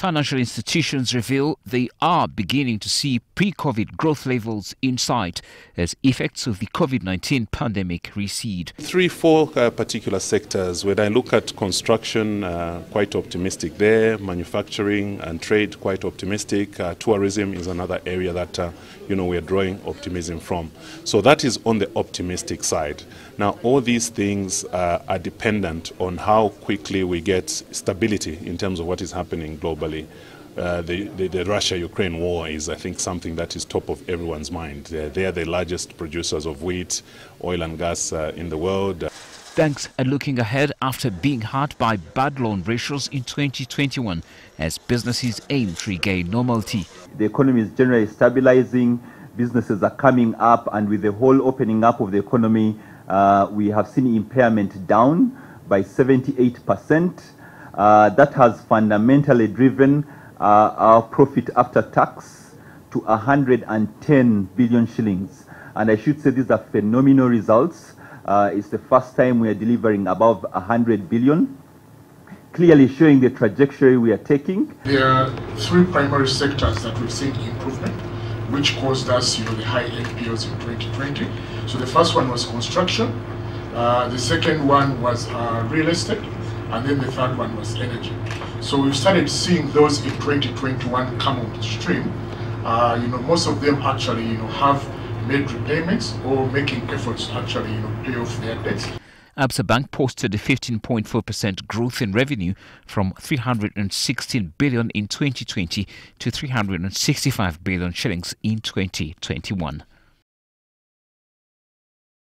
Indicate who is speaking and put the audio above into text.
Speaker 1: Financial institutions reveal they are beginning to see pre COVID growth levels in sight as effects of the COVID 19 pandemic recede.
Speaker 2: Three, four uh, particular sectors. When I look at construction, uh, quite optimistic there, manufacturing and trade, quite optimistic. Uh, tourism is another area that uh, you know we are drawing optimism from. So that is on the optimistic side. Now, all these things uh, are dependent on how quickly we get stability in terms of what is happening globally globally. Uh, the, the, the Russia-Ukraine war is, I think, something that is top of everyone's mind. Uh, they are the largest producers of wheat, oil and gas uh, in the world.
Speaker 1: Thanks and looking ahead after being hurt by bad loan ratios in 2021 as businesses aim to regain normality.
Speaker 3: The economy is generally stabilizing, businesses are coming up, and with the whole opening up of the economy, uh, we have seen impairment down by 78 percent. Uh, that has fundamentally driven uh, our profit after tax to 110 billion shillings. And I should say these are phenomenal results. Uh, it's the first time we are delivering above 100 billion, clearly showing the trajectory we are taking.
Speaker 4: There are three primary sectors that we've seen improvement, which caused us you know, the high NPLs in 2020. So the first one was construction. Uh, the second one was uh, real estate and then the third one was energy. So we've started seeing those in 2021 come on stream. Uh, you know, most of them actually, you know, have made repayments or making efforts to actually, you know, pay off their debts.
Speaker 1: Absa Bank posted a 15.4% growth in revenue from 316 billion in 2020 to 365 billion shillings in 2021.